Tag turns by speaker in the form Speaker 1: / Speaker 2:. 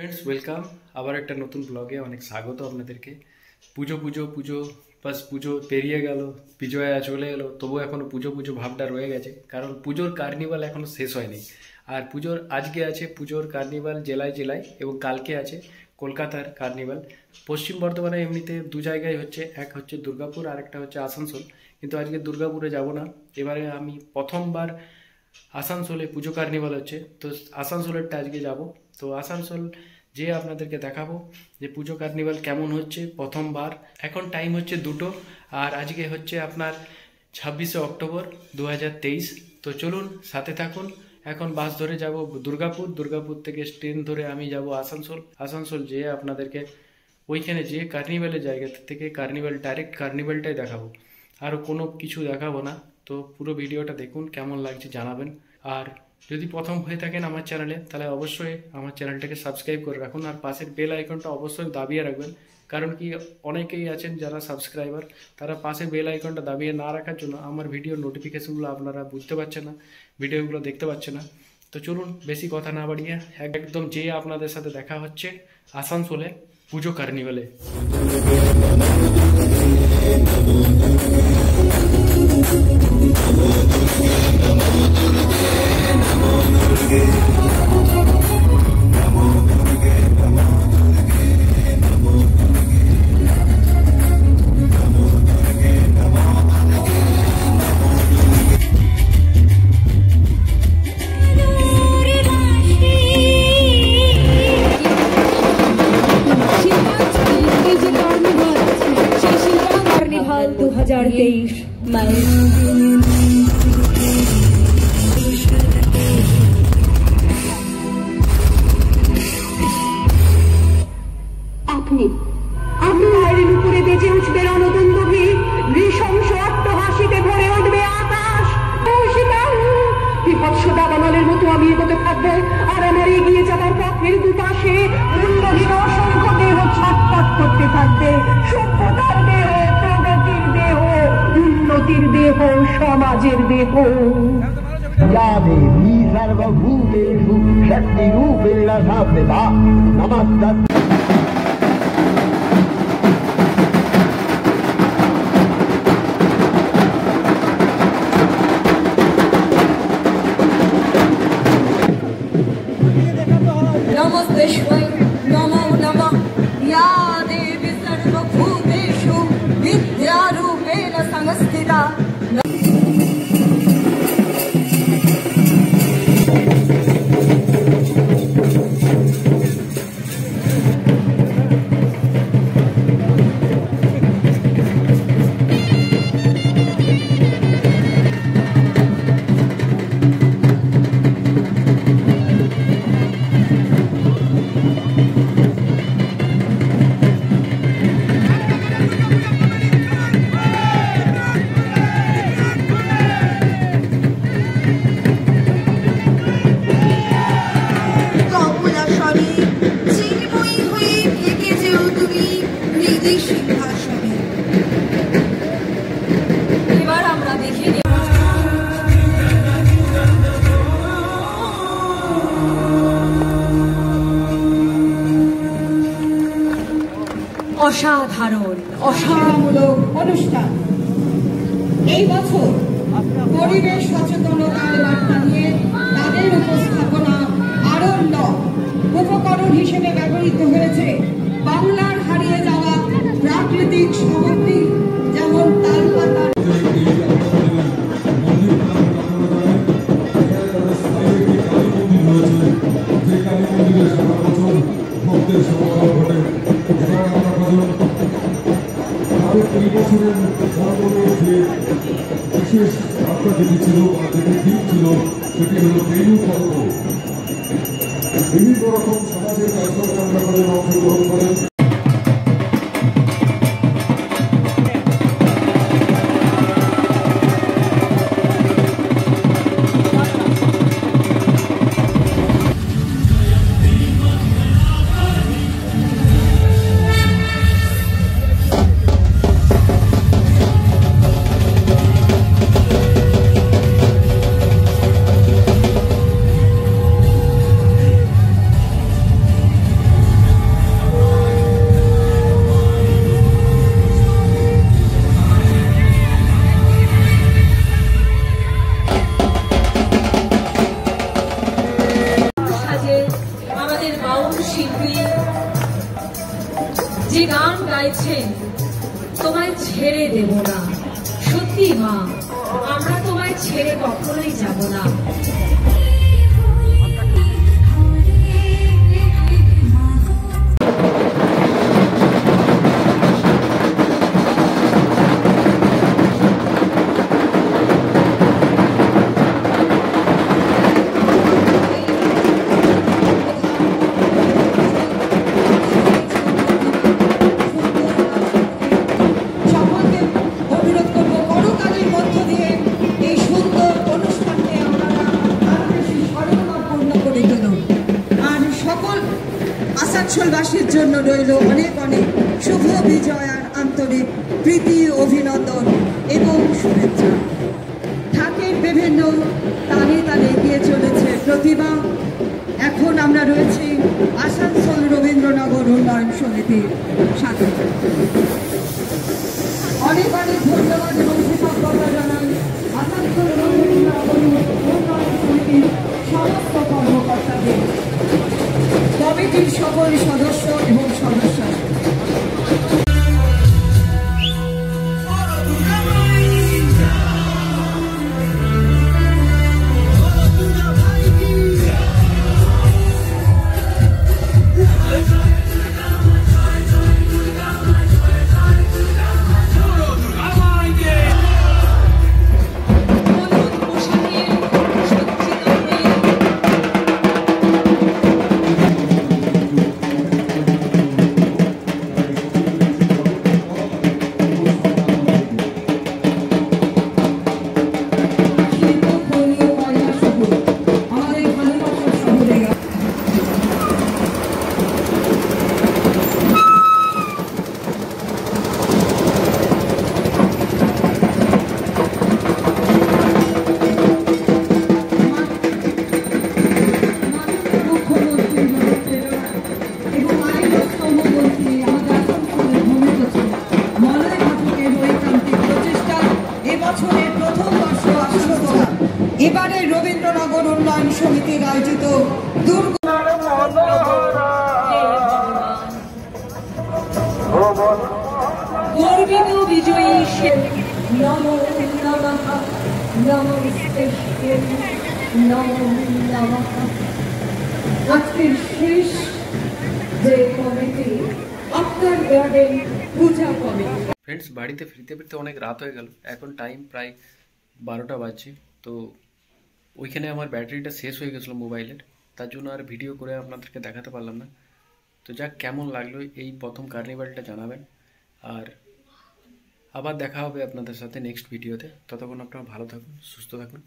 Speaker 1: Friends welcome আবার একটা নতুন ব্লগে অনেক স্বাগত আপনাদেরকে। পুজো পুজো পুজো, বাস পুজো পেরিয়ে গেল, বিজয়া চলে এলো তবু এখনও পুজো পুজো ভাবটা রয়ে গেছে। কারণ পুজোর কার্নিভাল এখনও শেষ হয়নি। আর পুজোর, আজকে আছে পুজোর কার্নিভাল জেলায় জেলায় এবং কালকে আছে কলকাতার কার্নিভাল পশ্চিম বর্ধমানে এমনিতে দু জায়গায় হচ্ছে, এক হচ্ছে দুর্গাপুর আর একটা হচ্ছে আসানসোল। কিন্তু আজকে দুর্গাপুরে যাব না। এবারে আমি প্রথমবার আসানসোলে পুজো কার্নিভাল হচ্ছে। তো আসানসোলেরটা আজকে যাব। তো আসানসোল যে আপনাদেরকে দেখাবো যে পুজো কার্নিভাল কেমন হচ্ছে প্রথমবার। এখন টাইম হচ্ছে দুটো আর আজকে হচ্ছে আপনার ছাব্বিশে অক্টোবর দু হাজার তেইশ। তো চলুন সাথে থাকুন। এখন বাস ধরে যাব দুর্গাপুর। দুর্গাপুর থেকে ট্রেন ধরে আমি যাব আসানসোল। আসানসোল যেয়ে আপনাদেরকে ওইখানে যেয়ে কার্নিভালের জায়গা থেকে কার্নিভাল ডাইরেক্ট কার্নিভালটাই দেখাবো। আর কোনো কিছু দেখাবো না। তো পুরো ভিডিওটা দেখুন, কেমন লাগছে জানাবেন। আর যদি প্রথম হয়ে থাকেন আমার চ্যানেলে, তাহলে অবশ্যই আমার চ্যানেলটাকে সাবস্ক্রাইব করে রাখুন আর পাশের বেল আইকনটা অবশ্যই দাবিয়ে রাখবেন। কারণ কি অনেকেই আছেন যারা সাবস্ক্রাইবার, তারা পাশে বেল আইকনটা দাবিয়ে না রাখার জন্য আমার ভিডিওর নোটিফিকেশনগুলো আপনারা বুঝতে পারছেন না, ভিডিওগুলো দেখতে পাচ্ছেন না। তো চলুন, বেশি কথা না বাড়িয়ে একদম যে আপনাদের সাথে দেখা হচ্ছে আসানসোলে পুজো কার্নিভালে।
Speaker 2: দু হাজার তেইশ।
Speaker 3: আপনি আপনি বাইরের উপরে বেজে উঠবে রণদুন্দুভি নৃশংস অট্টহাসিতে ভরে উঠবে আকাশ। বিভৎস দাবানলের মতো আমি এগোতে থাকব। আর আমার এগিয়ে যাবার পথের দুপাশে মুন্ডহীন অসংখ্য দেহ ছটপট করতে থাকবে। সভ্যতার জাতির দেহ সমাজের দেহ।
Speaker 4: যাদেবী
Speaker 2: সর্বভূতেষু শক্তিরূপেণ সাধ্যতা নমস্ত অসাধারণ
Speaker 3: অসারমূলক অনুষ্ঠান। এই বছর পরিবেশ সচেতনতার বার্তা নিয়ে তাদের উপস্থাপনা আরণ্য উপকরণ হিসেবে ব্যবহৃত হয়েছে। বাংলার হারিয়ে যাওয়া প্রাকৃতিক সামগ্রী, যেমন তালপাতা।
Speaker 5: ভক্তের সমাগম কুড়ি বছরের ধর্মের যে বিশেষ বার্তা যেটি ছিল বা যেটি দিক ছিল, সেটি হল বেনু পর্ব। বিভিন্ন রকম সমাজের কাজকর্মে ব্যাপারে অংশগ্রহণ করেন।
Speaker 2: যে গান গাইছেন, তোমায় ছেড়ে দেব না। সত্যি মা, আমরা তোমায় ছেড়ে কখনোই যাব না।
Speaker 3: রইল অনেক অনেক শুভ বিজয় আর আন্তরিক প্রীতি অভিনন্দন এবং শুভেচ্ছা। ঢাকের বিভিন্ন তালে তালে এগিয়ে চলেছে প্রতিভা এখন আমরা রয়েছি আসানসোল রবীন্দ্রনগর উন্নয়ন সমিতির সাথে। অনেক অনেক ধন্যবাদ এবং কৃতজ্ঞতা জানাই আসানসোল রবীন্দ্রনগর সমস্ত কর্মকর্তাদের। কমিটির সকল সদস্য এবং এবারে রবীন্দ্রনগর উন্নয়ন সমিতির আয়োজিত দুর্গ
Speaker 2: গর্বিত বিজয়ী সে নম নমঃ নমস্তে নম নমঃ। আজকের শেষ যে committee after garden puja committee.
Speaker 1: Friends বাড়িতে ফিরতে ফিরতে অনেক রাত হয়ে গেল। এখন টাইম প্রায় বারোটা বাজছে। তো ওইখানে আমার ব্যাটারিটা শেষ হয়ে গেছিল মোবাইলের, তার জন্য আর ভিডিও করে আপনাদেরকে দেখাতে পারলাম না। তো যাক, কেমন লাগল এই প্রথম কার্নিভালটা জানাবেন। আর আবার দেখা হবে আপনাদের সাথে নেক্সট ভিডিওতে ততক্ষণ আপনারা ভালো থাকুন, সুস্থ থাকুন।